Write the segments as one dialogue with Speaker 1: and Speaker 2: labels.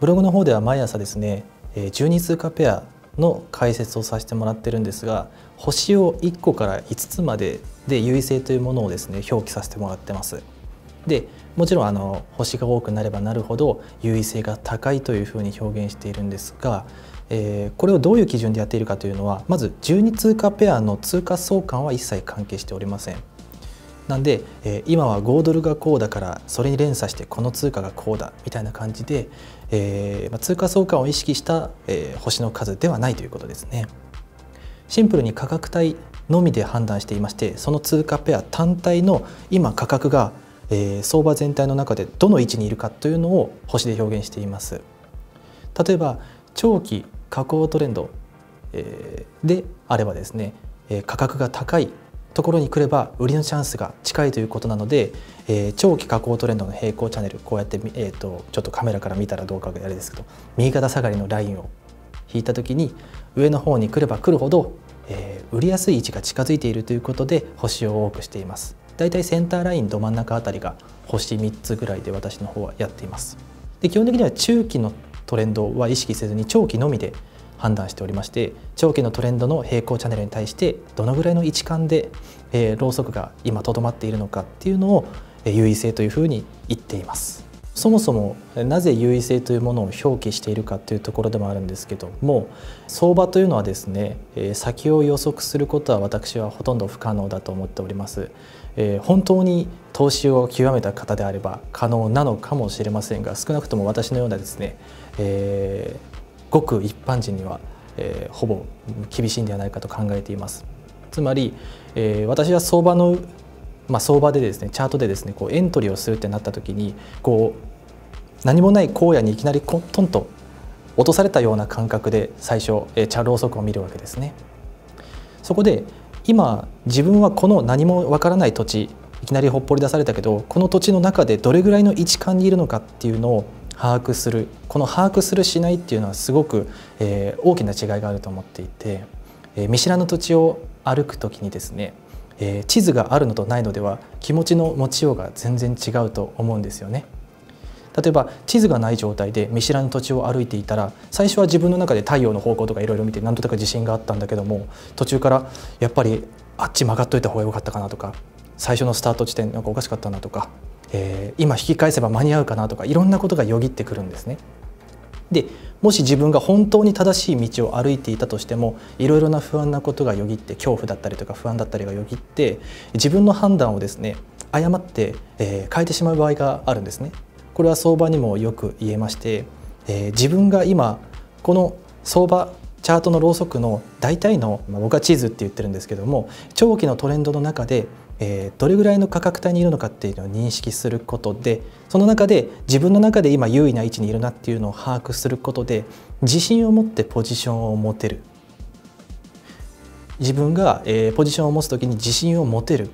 Speaker 1: ブログの方では毎朝ですね12通貨ペアの解説をさせてもらってるんですが星を1個から5つまでで優位性というものをですね表記させてもらってます。でもちろんあの星が多くなればなるほど優位性が高いというふうに表現しているんですが、えー、これをどういう基準でやっているかというのはまず12通貨ペアの通貨相関は一切関係しておりません。なんで、えー、今は5ドルがこうだからそれに連鎖してこの通貨がこうだみたいな感じで、えーまあ、通貨相関を意識した、えー、星の数ではないということですね。シンプルに価格帯のみで判断していましてその通貨ペア単体の今価格が、えー、相場全体の中でどの位置にいるかというのを星で表現しています。例えば長期下降トレンド、えー、であればですね価格が高いところに来れば売りのチャンスが近いということなので、えー、長期下降トレンドの平行チャンネルこうやって、えーと、ちょっとカメラから見たらどうかあれですけど右肩下がりのラインを引いた時に上の方に来れば来るほど、えー、売りやすい位置が近づいているということで星を多くしています。だいたいセンターラインど真ん中あたりが星3つぐらいで私の方はやっています。で基本的には中期のトレンドは意識せずに長期のみで判断しておりまして長期のトレンドの平行チャンネルに対してどのぐらいの位置感で、えー、ローソクが今とどまっているのかっていうのを、えー、優位性というふうに言っています。そもそもなぜ優位性というものを表記しているかというところでもあるんですけども相場というのはですね先を予測することは私はほとんど不可能だと思っております。本当に投資を極めた方であれば可能なのかもしれませんが少なくとも私のようなですね、えー、ごく一般人には、えー、ほぼ厳しいんではないかと考えています。つまり、えー、私は相場の、まあ、相場でですねチャートでですねこうエントリーをするってなった時にこう何もない荒野にいきなりトンと落とされたような感覚で最初、えー、チャローソクを見るわけですね。そこで今自分はこの何もわからない土地いきなりほっぽり出されたけどこの土地の中でどれぐらいの位置感にいるのかっていうのを把握するこの把握するしないっていうのはすごく、えー、大きな違いがあると思っていて、えー、見知らぬ土地を歩く時にですね、えー、地図があるのとないのでは気持ちの持ちようが全然違うと思うんですよね。例えば地図がない状態で見知らぬ土地を歩いていたら最初は自分の中で太陽の方向とかいろいろ見て何となく自信があったんだけども途中からやっぱりあっち曲がっといた方が良かったかなとか最初のスタート地点なんかおかしかったなとかえー、今引き返せば間に合うかなとかいろんなことがよぎってくるんですね。でもし自分が本当に正しい道を歩いていたとしてもいろいろな不安なことがよぎって恐怖だったりとか不安だったりがよぎって自分の判断をですね誤って、えー、変えてしまう場合があるんですね。これは相場にもよく言えまして、えー、自分が今この相場チャートのローソクの大体の、まあ、僕は地図って言ってるんですけども長期のトレンドの中でえー、どれぐらいの価格帯にいるのかっていうのを認識することでその中で自分の中で今優位な位置にいるなっていうのを把握することで自信を持ってポジションを持てる自分が、えー、ポジションを持つ時に自信を持てる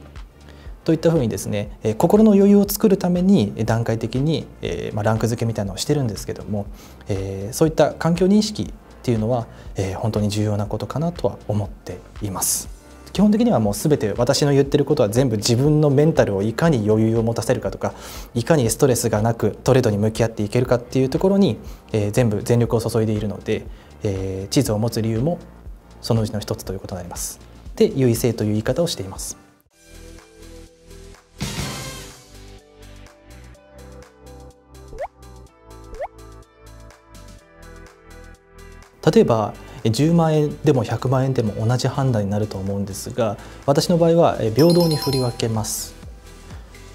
Speaker 1: といったふうにですね、えー、心の余裕を作るために段階的に、えーまあ、ランク付けみたいなのをしてるんですけども、えー、そういった環境認識っていうのは、えー、本当に重要なことかなとは思っています。基本的にはもう全て私の言ってることは全部自分のメンタルをいかに余裕を持たせるかとかいかにストレスがなくトレードに向き合っていけるかっていうところに、えー、全部全力を注いでいるので、えー、地図を持つ理由もそのうちの一つということになります。で優位性という言い方をしています。例えば10万円でも100万円でも同じ判断になると思うんですが私の場合は平等に振り分けます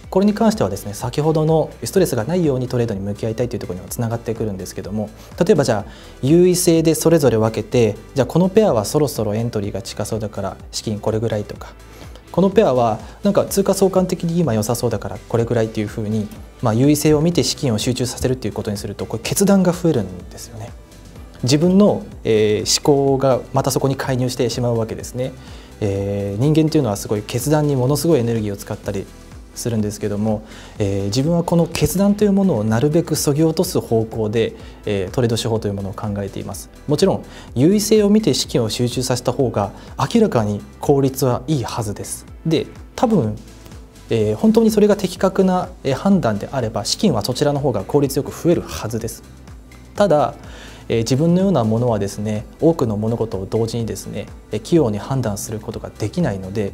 Speaker 1: これに関してはですね先ほどのストレスがないようにトレードに向き合いたいというところにはつながってくるんですけども例えばじゃあ優位性でそれぞれ分けてじゃあこのペアはそろそろエントリーが近そうだから資金これぐらいとかこのペアはなんか通貨相関的に今良さそうだからこれぐらいっていうふうに、まあ、優位性を見て資金を集中させるっていうことにするとこれ決断が増えるんですよね。自分の、えー、思考がまたそこに介入してしまうわけですね、えー、人間というのはすごい決断にものすごいエネルギーを使ったりするんですけども、えー、自分はこの決断というものをなるべくそぎ落とす方向で、えー、トレード手法というものを考えています。もちろん優位性を見て資金を集中させた方が明らかに効率はいいはずです。で多分えー、本当にそれが的確な判断であれば資金はそちらの方が効率よく増えるはずです。ただえ自分のようなものはですね多くの物事を同時にですね器用に判断することができないので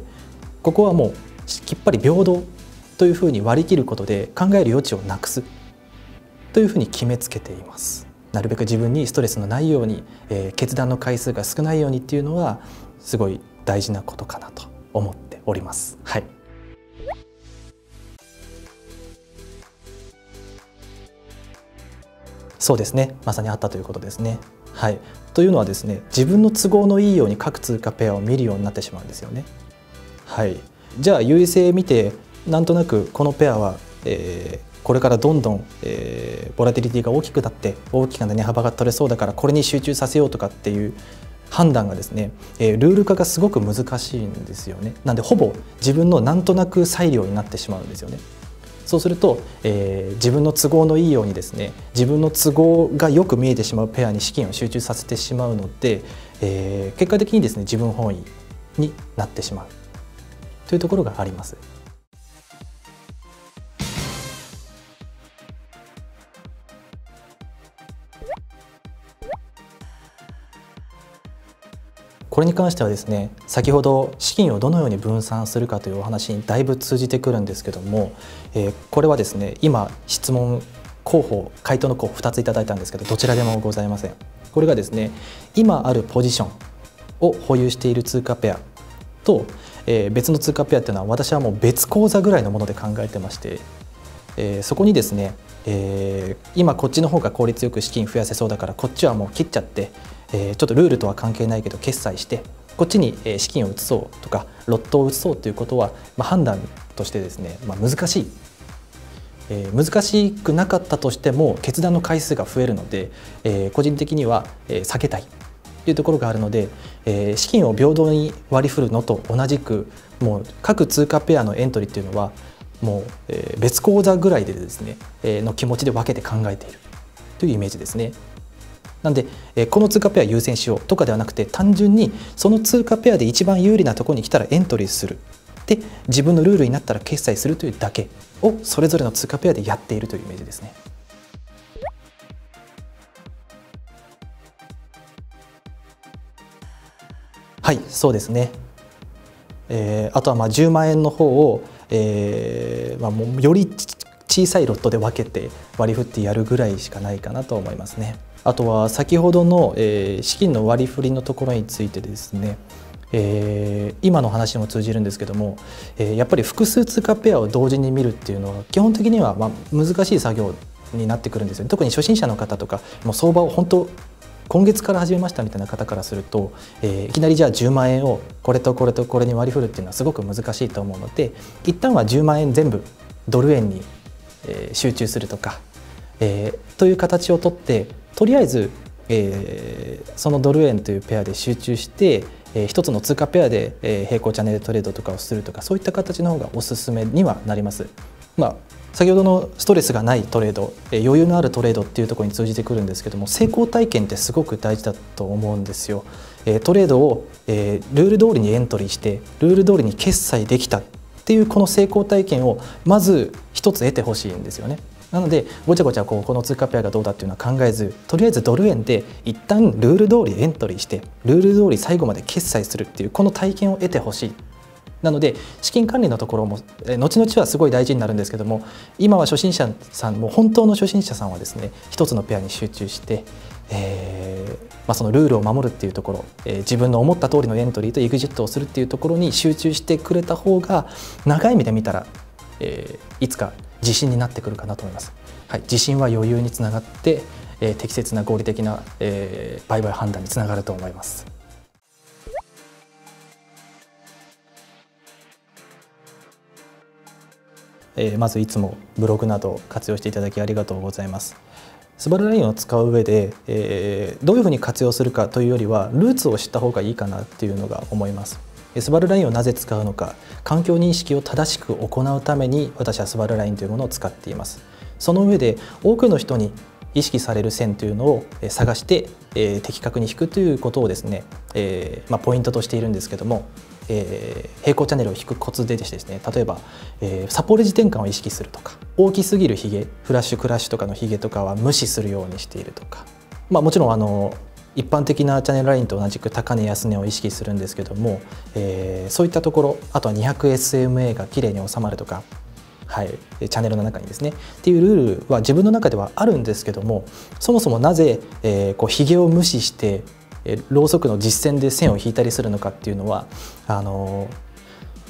Speaker 1: ここはもうきっぱり平等というふうに割り切ることで考える余地をなくす。というふうに決めつけています。なるべく自分にストレスのないように、えー、決断の回数が少ないようにっていうのはすごい大事なことかなと思っております。はい。そうですね。まさにあったということですね。はい、というのはですね自分の都合のいいように各通貨ペアを見るようになってしまうんですよね。はい、じゃあ優位性見てなんとなくこのペアは、えー、これからどんどん、えー、ボラティリティが大きくなって大きな値幅が取れそうだからこれに集中させようとかっていう判断がですね、えー、ルール化がすごく難しいんですよね。なんでほぼ自分のなんとなく裁量になってしまうんですよね。そうすると、えー、自分の都合のいいようにですね自分の都合がよく見えてしまうペアに資金を集中させてしまうので、えー、結果的にですね自分本位になってしまうというところがあります。これに関してはですね先ほど資金をどのように分散するかというお話にだいぶ通じてくるんですけども、えー、これはですね今質問候補回答の候補2ついただいたんですけどどちらでもございません。これがですね今あるポジションを保有している通貨ペアと、えー、別の通貨ペアっていうのは私はもう別口座ぐらいのもので考えてまして、えー、そこにですね、えー、今こっちの方が効率よく資金増やせそうだからこっちはもう切っちゃって、え、ちょっとルールとは関係ないけど決済してこっちに資金を移そうとかロットを移そうということは、ま、判断としてですね、まあ、難しい、えー、難しくなかったとしても決断の回数が増えるので、えー、個人的には、え、避けたいというところがあるので、えー、資金を平等に割り振るのと同じくもう各通貨ペアのエントリーっていうのはもう、え、別口座ぐらいでですね、え、の気持ちで分けて考えているというイメージですね。なんで、え、この通貨ペア優先しようとかではなくて単純にその通貨ペアで一番有利なところに来たらエントリーするで自分のルールになったら決済するというだけをそれぞれの通貨ペアでやっているというイメージですね。はいそうですね、えー、あとはまあ10万円の方を、えーまあ、もうより小さいロットで分けて割り振ってやるぐらいしかないかなと思いますね。あとは先ほどの、えー、資金の割り振りのところについてですね、えー、今の話にも通じるんですけども、えー、やっぱり複数通貨ペアを同時に見るっていうのは基本的にはまあ難しい作業になってくるんですよ、特に初心者の方とかもう相場を本当今月から始めましたみたいな方からすると、えー、いきなりじゃあ10万円をこれとこれとこれに割り振るっていうのはすごく難しいと思うので一旦は10万円全部ドル円に、え、集中するとか、えー、という形をとってとりあえず、えー、そのドル円というペアで集中して、えー、一つの通貨ペアで、えー、並行チャンネルトレードとかをするとかそういった形の方がおすすめにはなります。まあ先ほどのストレスがないトレード余裕のあるトレードっていうところに通じてくるんですけども成功体験ってすごく大事だと思うんですよ。トレードをルール通りにエントリーしてルール通りに決済できたっていうこの成功体験をまず一つ得てほしいんですよね。なのでごちゃごちゃこうこの通貨ペアがどうだっていうのは考えずとりあえずドル円で一旦ルール通りエントリーしてルール通り最後まで決済するっていうこの体験を得てほしい。なので資金管理のところも後々はすごい大事になるんですけども今は初心者さんも本当の初心者さんはですね一つのペアに集中して、えーまあ、そのルールを守るっていうところ、えー、自分の思った通りのエントリーとエグジットをするっていうところに集中してくれた方が長い目で見たら、えー、いつか自信になってくるかなと思います。はい、自信は余裕につながって、えー、適切な合理的な、えー、売買判断につながると思います。えー、まずいつもブログなど活用していただきありがとうございます。スバルラインを使う上で、えー、どういうふうに活用するかというよりはルーツを知った方がいいかなっていうのが思います。スバルラインをなぜ使うのか環境認識を正しく行うために私はスバルラインというものを使っています。その上で多くの人に意識される線というのを探して、えー、的確に引くということをですね、えーまあ、ポイントとしているんですけどもえー、平行チャンネルを引くコツでですね例えば、えー、サポレジ転換を意識するとか大きすぎるヒゲフラッシュクラッシュとかのヒゲとかは無視するようにしているとかまあ、もちろんあの一般的なチャンネルラインと同じく高値安値を意識するんですけども、えー、そういったところあとは 200SMA がきれいに収まるとか、はい、チャンネルの中にですね。っていうルールは自分の中ではあるんですけどもそもそもなぜ、えー、を無視してろうそくの実線で線を引いたりするのかっていうのはあの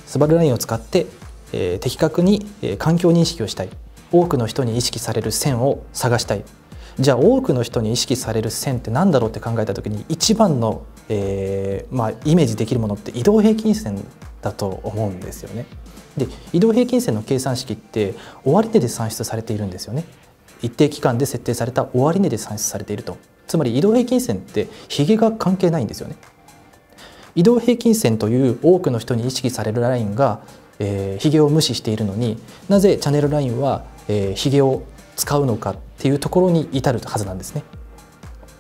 Speaker 1: スバルラインを使って、えー、的確に、環境認識をしたい。多くの人に意識される線を探したい。じゃあ多くの人に意識される線って何だろうって考えた時に一番の、えーまあ、イメージできるものって移動平均線だと思うんですよね。で移動平均線の計算式って終値で算出されているんですよね。一定期間で設定された終値で算出されているとつまり移動平均線ってヒゲが関係ないんですよね。移動平均線という多くの人に意識されるラインが、えー、ヒゲを無視しているのになぜチャンネルラインは、えー、ヒゲを使うのかっていうところに至るはずなんですね。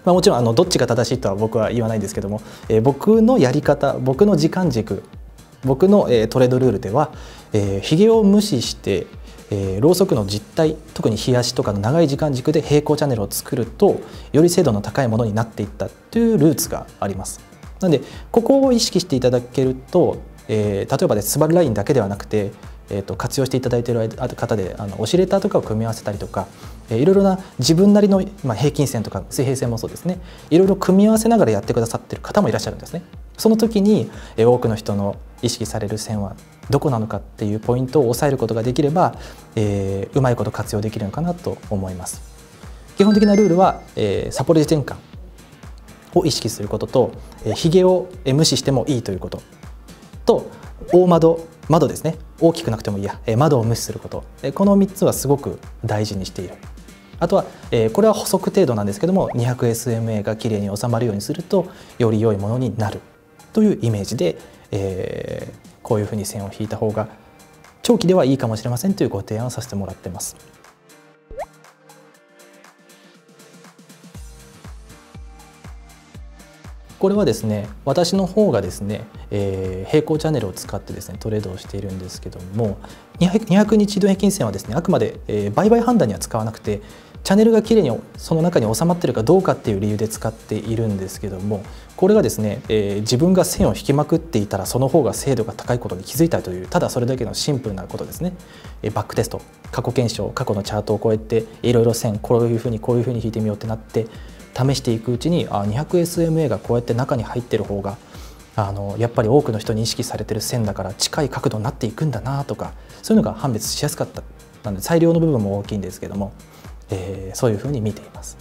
Speaker 1: まあ、もちろんあのどっちが正しいとは僕は言わないんですけども、えー、僕のやり方僕の時間軸僕の、えー、トレードルールでは、えー、を無視して、えー、ろうそくの実体特に冷やしとかの長い時間軸で平行チャンネルを作るとより精度の高いものになっていったというルーツがあります。なのでここを意識していただけると、えー、例えばでスバルラインだけではなくてえーと、活用していただいている方であのオシレーターとかを組み合わせたりとか、えー、いろいろな自分なりの、まあ、平均線とか水平線もそうですねいろいろ組み合わせながらやってくださっている方もいらっしゃるんですね。その時に、えー、多くの人の意識される線はどこなのかっていうポイントを押さえることができれば、えー、うまいこと活用できるのかなと思います。基本的なルールは、えー、サポレジ転換を意識することと、えー、ヒゲを無視してもいいということと大窓窓ですね。大きくなくてもいいや。窓を無視すること。この3つはすごく大事にしている。あとはこれは補足程度なんですけども 200SMA がきれいに収まるようにするとより良いものになるというイメージで、え、こういうふうに線を引いた方が長期ではいいかもしれませんというご提案をさせてもらってます。これはですね私の方がですね、えー、平行チャンネルを使ってですねトレードをしているんですけども200日移動平均線はですねあくまで、えー、売買判断には使わなくてチャンネルがきれいにその中に収まってるかどうかっていう理由で使っているんですけどもこれがですね、えー、自分が線を引きまくっていたらその方が精度が高いことに気づいたというただそれだけのシンプルなことですね、えー、バックテスト過去検証過去のチャートを超えていろいろ線こういうふうにこういうふうに引いてみようってなって試していくうちにあ 200SMA がこうやって中に入ってる方があのやっぱり多くの人に意識されてる線だから近い角度になっていくんだなとかそういうのが判別しやすかったなので裁量の部分も大きいんですけども、えー、そういうふうに見ています。